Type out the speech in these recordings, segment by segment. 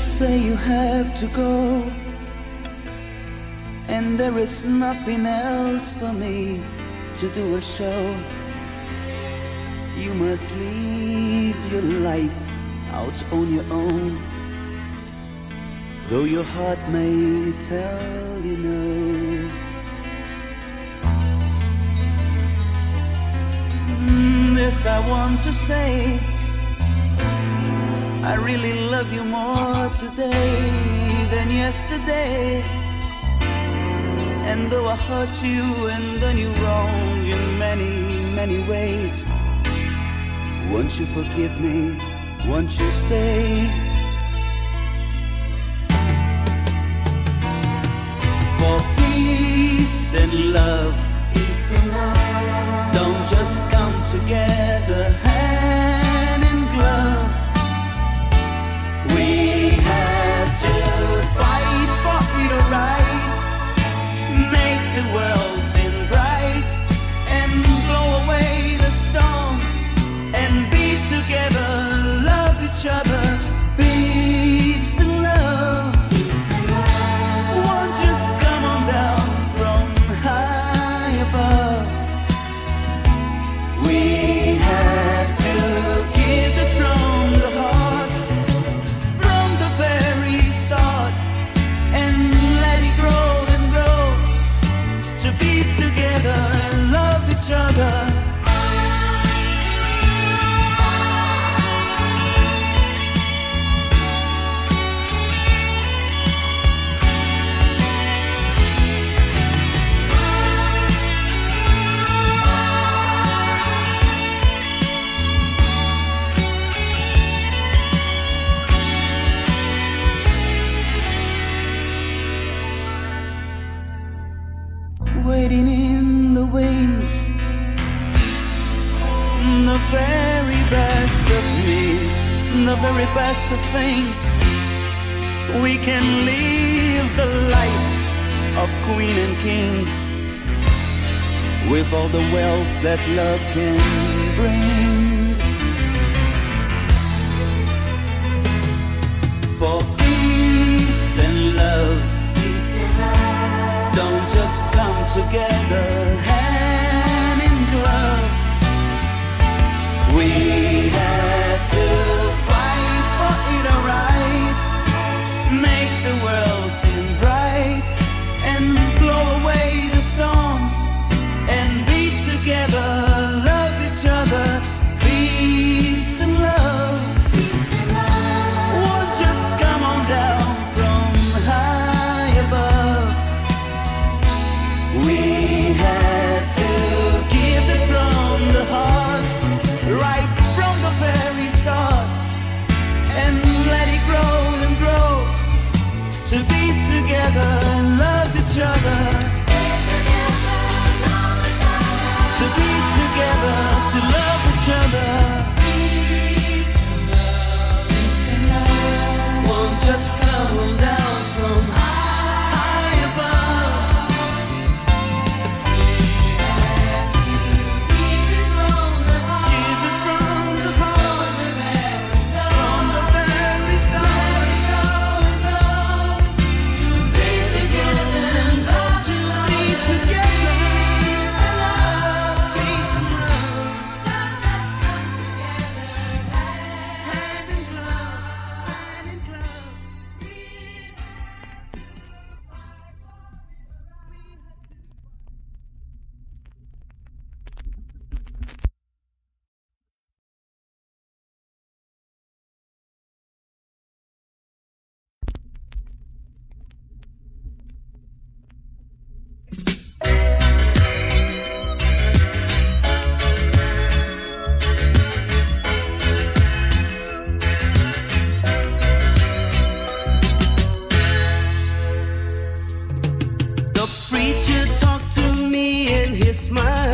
say you have to go. And there is nothing else for me to do a show. You must leave your life out on your own. Though your heart may tell you no This mm, I want to say I really love you more today than yesterday. And though I hurt you and done you wrong in many, many ways, won't you forgive me? Won't you stay? For peace and love, peace and love. don't just come. best of things. We can live the life of queen and king with all the wealth that love can bring. For peace and love Christmas.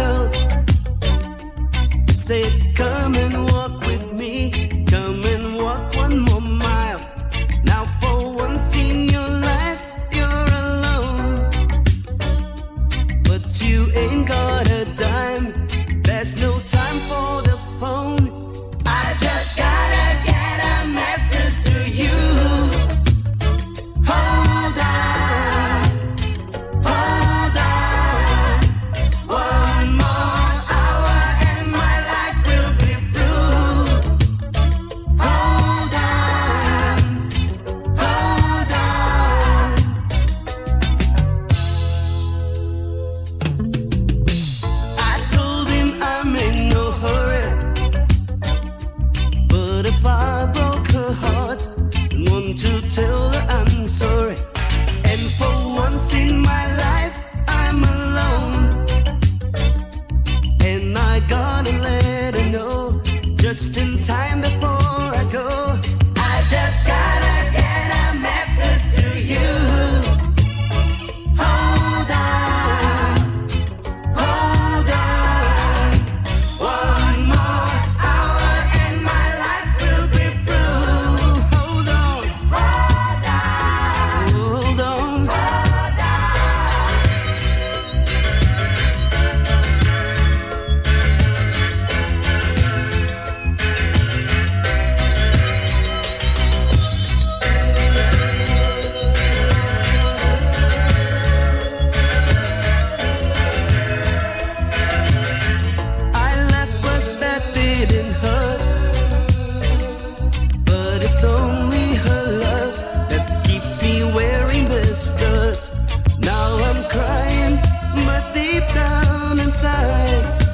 side